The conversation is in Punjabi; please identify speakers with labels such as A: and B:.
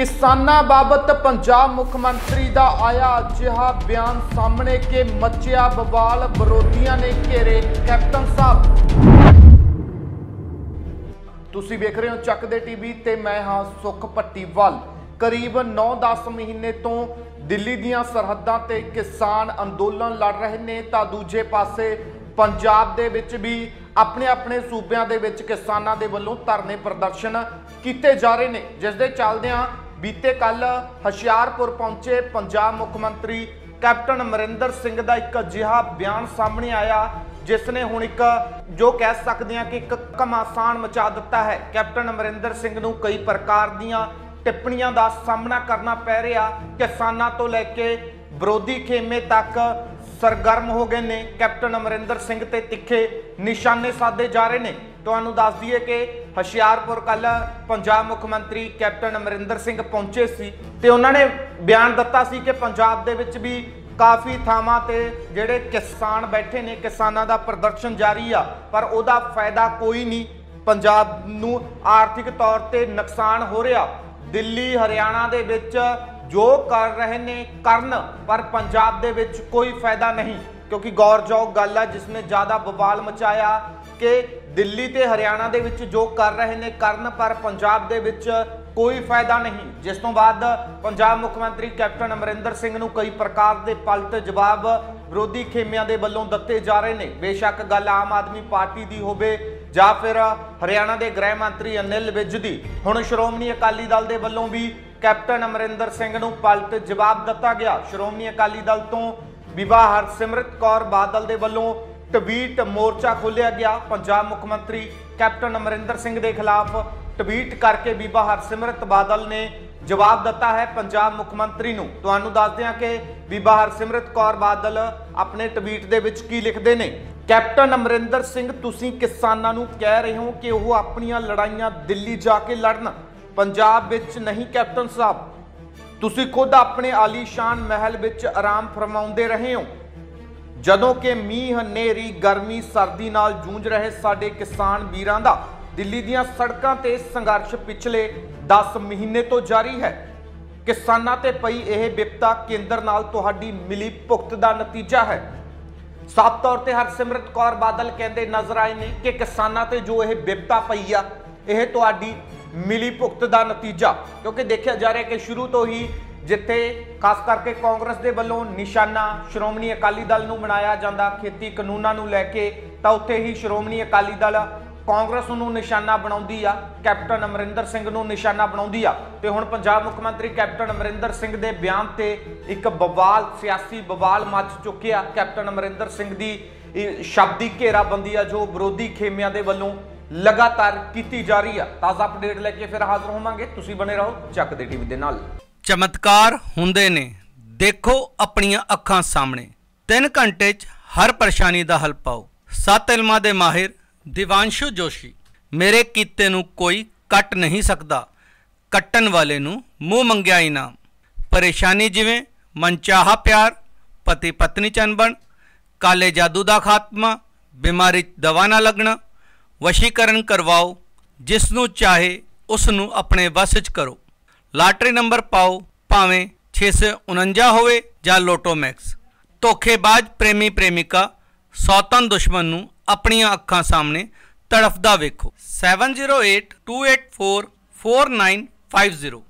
A: ਕਿਸਾਨਾਂ ਬਾਬਤ ਪੰਜਾਬ ਮੁੱਖ ਮੰਤਰੀ ਦਾ ਆਇਆ ਅਜਿਹਾ ਬਿਆਨ ਸਾਹਮਣੇ ਕਿ ਮੱਚਿਆ ਬਵਾਲ, ਵਿਰੋਧੀਆਂ ਨੇ ਘੇਰੇ ਕੈਪਟਨ ਸਾਹਿਬ। ਤੁਸੀਂ ਵੇਖ ਰਹੇ ਹੋ ਚੱਕ ਦੇ ਟੀਵੀ ਤੇ ਮੈਂ ਹਾਂ ਸੁਖ ਪੱਟੀਵਾਲ। ਕਰੀਬ 9-10 ਮਹੀਨੇ ਤੋਂ ਦਿੱਲੀ ਦੀਆਂ ਸਰਹੱਦਾਂ ਤੇ ਕਿਸਾਨ ਅੰਦੋਲਨ ਲੜ ਰਹੇ ਨੇ ਤਾਂ ਦੂਜੇ ਪਾਸੇ ਪੰਜਾਬ ਦੇ ਵਿੱਚ ਵੀ ਆਪਣੇ ਆਪਣੇ ਸੂਬਿਆਂ ਦੇ ਵਿੱਚ ਕਿਸਾਨਾਂ ਦੇ ਵੱਲੋਂ ਧਰਨੇ ਪ੍ਰਦਰਸ਼ਨ ਕੀਤੇ ਜਾ ਰਹੇ ਨੇ, ਜਿਸ ਦੇ ਚੱਲਦਿਆਂ ਬੀਤੇ ਕੱਲ ਹਸ਼ਿਆਰਪੁਰ ਪਹੁੰਚੇ ਪੰਜਾਬ ਮੁੱਖ ਮੰਤਰੀ ਕੈਪਟਨ ਅਮਰਿੰਦਰ ਸਿੰਘ ਦਾ ਇੱਕ ਅਜਿਹਾ ਬਿਆਨ ਸਾਹਮਣੇ ਆਇਆ, ਜਿਸ ਨੇ ਹੁਣ ਇੱਕ ਜੋ ਕਹਿ ਸਕਦੇ ਹਾਂ ਕਿ ਇੱਕ ਘਮਾਸਾਨ ਮਚਾ ਦਿੱਤਾ ਹੈ। ਕੈਪਟਨ ਅਮਰਿੰਦਰ ਸਿੰਘ ਨੂੰ ਕਈ ਪ੍ਰਕਾਰ ਦੀਆਂ ਟਿੱਪਣੀਆਂ ਦਾ ਸਾਹਮਣਾ ਕਰਨਾ ਪੈ ਰਿਹਾ। ਕਿਸਾਨਾਂ ਤੋਂ ਲੈ ਕੇ ਵਿਰੋਧੀ ਖੇਮੇ ਤੱਕ ਸਰਗਰਮ ਹੋ ਗਏ ਨੇ। ਕੈਪਟਨ ਅਮਰਿੰਦਰ ਸਿੰਘ ਤੇ ਤਿੱਖੇ ਨਿਸ਼ਾਨੇ ਸਾਧੇ ਜਾ ਰਹੇ ਨੇ। ਤੁਹਾਨੂੰ ਦੱਸ ਦਈਏ ਕਿ ਹਸ਼ਿਆਰਪੁਰ ਕੱਲ ਪੰਜਾਬ ਮੁੱਖ ਮੰਤਰੀ ਕੈਪਟਨ ਅਮਰਿੰਦਰ ਸਿੰਘ ਪਹੁੰਚੇ ਸੀ ਤੇ ਉਹਨਾਂ ਨੇ ਬਿਆਨ ਦਿੱਤਾ ਸੀ ਕਿ ਪੰਜਾਬ ਦੇ ਵਿੱਚ ਵੀ ਕਾਫੀ ਥਾਵਾਂ ਤੇ ਜਿਹੜੇ ਕਿਸਾਨ ਬੈਠੇ ਨੇ, ਕਿਸਾਨਾਂ ਦਾ ਪ੍ਰਦਰਸ਼ਨ ਜਾਰੀ ਆ, ਪਰ ਉਹਦਾ ਫਾਇਦਾ ਕੋਈ ਨਹੀਂ। ਪੰਜਾਬ ਨੂੰ ਆਰਥਿਕ ਤੌਰ ਤੇ ਨੁਕਸਾਨ ਹੋ ਰਿਹਾ। ਦਿੱਲੀ, ਹਰਿਆਣਾ ਦੇ ਵਿੱਚ ਜੋ ਕਰ ਰਹੇ ਨੇ ਕਰਨ, ਪਰ ਪੰਜਾਬ ਦੇ ਵਿੱਚ ਕੋਈ ਫਾਇਦਾ ਨਹੀਂ। ਕਿਉਂਕਿ ਗੌਰਜੋਗ ਗੱਲ ਆ ਜਿਸ ਨੇ ਜ਼ਿਆਦਾ ਬਵਾਲ ਮਚਾਇਆ ਕਿ ਦਿੱਲੀ ਤੇ ਹਰਿਆਣਾ ਦੇ ਵਿੱਚ ਜੋ ਕਰ ਰਹੇ ਨੇ ਕਰਨ, ਪਰ ਪੰਜਾਬ ਦੇ ਵਿੱਚ ਕੋਈ ਫਾਇਦਾ ਨਹੀਂ। ਜਿਸ ਤੋਂ ਬਾਅਦ ਪੰਜਾਬ ਮੁੱਖ ਮੰਤਰੀ ਕੈਪਟਨ ਅਮਰਿੰਦਰ ਸਿੰਘ ਨੂੰ ਕਈ ਪ੍ਰਕਾਰ ਦੇ ਪਲਟ ਜਵਾਬ ਵਿਰੋਧੀ ਖੇਮਿਆਂ ਦੇ ਵੱਲੋਂ ਦਿੱਤੇ ਜਾ ਰਹੇ ਨੇ। ਬੇਸ਼ੱਕ ਗੱਲ ਆਮ ਆਦਮੀ ਪਾਰਟੀ ਦੀ ਹੋਵੇ ਜਾਂ ਫਿਰ ਹਰਿਆਣਾ ਦੇ ਗ੍ਰਹਿ ਮੰਤਰੀ ਅਨਿਲ ਵਿਜ ਦੀ ਹੁਣ ਸ਼੍ਰੋਮਣੀ ਅਕਾਲੀ ਦਲ ਦੇ ਵੱਲੋਂ ਵੀ ਕੈਪਟਨ ਅਮਰਿੰਦਰ ਸਿੰਘ ਨੂੰ ਪਲਟ ਜਵਾਬ ਦਿੱਤਾ ਗਿਆ। ਸ਼੍ਰੋਮਣੀ ਅਕਾਲੀ ਦਲ ਤੋਂ ਬੀਬਾ ਹਰਸਿਮਰਤ ਕੌਰ ਬਾਦਲ ਦੇ ਵੱਲੋਂ ਟਵੀਟ ਮੋਰਚਾ ਖੋਲ੍ਹਿਆ ਗਿਆ। ਪੰਜਾਬ ਮੁੱਖ ਮੰਤਰੀ ਕੈਪਟਨ ਅਮਰਿੰਦਰ ਸਿੰਘ ਦੇ ਖਿਲਾਫ ਟਵੀਟ ਕਰਕੇ ਬੀਬਾ ਹਰਸਿਮਰਤ ਬਾਦਲ ਨੇ ਜਵਾਬ ਦਿੱਤਾ ਹੈ ਪੰਜਾਬ ਮੁੱਖ ਮੰਤਰੀ ਨੂੰ। ਤੁਹਾਨੂੰ ਦੱਸਦੇ ਹਾਂ ਕਿ ਬੀਬਾ ਹਰਸਿਮਰਤ ਕੌਰ ਬਾਦਲ ਆਪਣੇ ਟਵੀਟ ਦੇ ਵਿੱਚ ਕੀ ਲਿਖਦੇ ਨੇ? ਕੈਪਟਨ ਅਮਰਿੰਦਰ ਸਿੰਘ, ਤੁਸੀਂ ਕਿਸਾਨਾਂ ਨੂੰ ਕਹਿ ਰਹੇ ਹੋ ਕਿ ਉਹ ਆਪਣੀਆਂ ਲੜਾਈਆਂ ਦਿੱਲੀ ਜਾ ਕੇ ਲੜਨ। ਪੰਜਾਬ ਵਿੱਚ ਨਹੀਂ, ਕੈਪਟਨ ਸਾਹਿਬ। ਤੁਸੀਂ ਖੁਦ ਆਪਣੇ ਆਲੀਸ਼ਾਨ ਮਹਿਲ ਵਿੱਚ ਆਰਾਮ ਫਰਮਾਉਂਦੇ ਰਹੇ ਹੋ। ਜਦੋਂ ਕਿ ਮੀਂਹ, ਹਨੇਰੀ, ਗਰਮੀ, ਸਰਦੀ ਨਾਲ ਜੂਝ ਰਹੇ ਸਾਡੇ ਕਿਸਾਨ ਵੀਰਾਂ ਦਾ ਦਿੱਲੀ ਦੀਆਂ ਸੜਕਾਂ ਤੇ ਸੰਘਰਸ਼ ਪਿਛਲੇ 10 ਮਹੀਨੇ ਤੋਂ ਜਾਰੀ ਹੈ। ਕਿਸਾਨਾਂ ਤੇ ਪਈ ਇਹ ਵਿਪਤਾ ਕੇਂਦਰ ਨਾਲ ਤੁਹਾਡੀ ਮਿਲੀ ਭੁਗਤ ਦਾ ਨਤੀਜਾ ਹੈ। ਸਾਫ਼ ਤੌਰ ਤੇ ਹਰਸਿਮਰਤ ਕੌਰ ਬਾਦਲ ਕਹਿੰਦੇ ਨਜ਼ਰ ਆਏ ਨੇ ਕਿ ਕਿਸਾਨਾਂ ਤੇ ਜੋ ਇਹ ਵਿਪਤਾ ਪਈ ਆ, ਇਹ ਤੁਹਾਡੀ ਮਿਲੀ ਭੁਗਤ ਦਾ ਨਤੀਜਾ। ਕਿਉਂਕਿ ਦੇਖਿਆ ਜਾ ਰਿਹਾ ਕਿ ਸ਼ੁਰੂ ਤੋਂ ਹੀ ਜਿੱਥੇ ਖਾਸ ਕਰਕੇ ਕਾਂਗਰਸ ਦੇ ਵੱਲੋਂ ਨਿਸ਼ਾਨਾ ਸ਼੍ਰੋਮਣੀ ਅਕਾਲੀ ਦਲ ਨੂੰ ਬਣਾਇਆ ਜਾਂਦਾ, ਖੇਤੀ ਕਾਨੂੰਨਾਂ ਨੂੰ ਲੈ ਕੇ, ਤਾਂ ਉੱਥੇ ਹੀ ਸ਼੍ਰੋਮਣੀ ਅਕਾਲੀ ਦਲ ਕਾਂਗਰਸ ਨੂੰ ਨਿਸ਼ਾਨਾ ਬਣਾਉਂਦੀ ਆ, ਕੈਪਟਨ ਅਮਰਿੰਦਰ ਸਿੰਘ ਨੂੰ ਨਿਸ਼ਾਨਾ ਬਣਾਉਂਦੀ ਆ। ਤੇ ਹੁਣ ਪੰਜਾਬ ਮੁੱਖ ਮੰਤਰੀ ਕੈਪਟਨ ਅਮਰਿੰਦਰ ਸਿੰਘ ਦੇ ਬਿਆਨ ਤੇ ਇੱਕ ਬਵਾਲ, ਸਿਆਸੀ ਬਵਾਲ ਮੱਚ ਚੁੱਕਿਆ। ਕੈਪਟਨ ਅਮਰਿੰਦਰ ਸਿੰਘ ਦੀ ਸ਼ਬਦੀ ਘੇਰਾਬੰਦੀ ਆ, ਜੋ ਵਿਰੋਧੀ ਖੇਮਿਆਂ ਦੇ ਵੱਲੋਂ ਲਗਾਤਾਰ ਕੀਤੀ ਜਾ ਰਹੀ ਆ। ਤਾਜ਼ਾ ਅਪਡੇਟ ਲੈ ਕੇ ਫਿਰ ਹਾਜ਼ਰ ਹੋਵਾਂਗੇ। ਤੁਸੀਂ ਬਣੇ ਰਹੋ ਚੱਕ ਦੇ ਟੀਵੀ ਦੇ ਨਾਲ।
B: ਚਮਤਕਾਰ ਹੁੰਦੇ ਨੇ। ਦੇਖੋ ਆਪਣੀਆਂ ਅੱਖਾਂ ਸਾਹਮਣੇ। 3 ਘੰਟੇ 'ਚ ਹਰ ਪਰੇਸ਼ਾਨੀ ਦਾ ਹੱਲ ਪਾਓ। ਸੱਤ ਇਲਮਾਂ ਦੇ ਮਾਹਿਰ ਦਿਵਾਂਸ਼ੂ ਜੋਸ਼ੀ। ਮੇਰੇ ਕੀਤੇ ਨੂੰ ਕੋਈ ਕੱਟ ਨਹੀਂ ਸਕਦਾ। ਕੱਟਣ ਵਾਲੇ ਨੂੰ ਮੂੰਹ ਮੰਗਿਆ ਇਨਾਮ। ਪਰੇਸ਼ਾਨੀ ਜਿਵੇਂ ਮਨਚਾਹਾ ਪਿਆਰ ਪਤੀ ਪਤਨੀ ਚ ਅਣਬਣ ਕਾਲੇ ਜਾਦੂ ਦਾ ਖਾਤਮਾ, ਬਿਮਾਰੀ ਦਵਾ ਨਾ ਲੱਗਣਾ। ਵਸ਼ੀਕਰਨ ਕਰਵਾਓ, ਜਿਸ ਨੂੰ ਚਾਹੇ ਉਸ ਨੂੰ ਆਪਣੇ ਵਸ 'ਚ ਕਰੋ। ਲਾਟਰੀ ਨੰਬਰ ਪਾਓ, ਭਾਵੇਂ 649 ਹੋਵੇ ਜਾਂ ਲੋਟੋ ਮੈਕਸ। ਧੋਖੇਬਾਜ਼ ਪ੍ਰੇਮੀ ਪ੍ਰੇਮਿਕਾ ਸੌਤਨ ਦੁਸ਼ਮਣ ਨੂੰ ਆਪਣੀਆਂ ਅੱਖਾਂ ਸਾਹਮਣੇ ਤੜਫਦਾ ਵੇਖੋ। 7082844950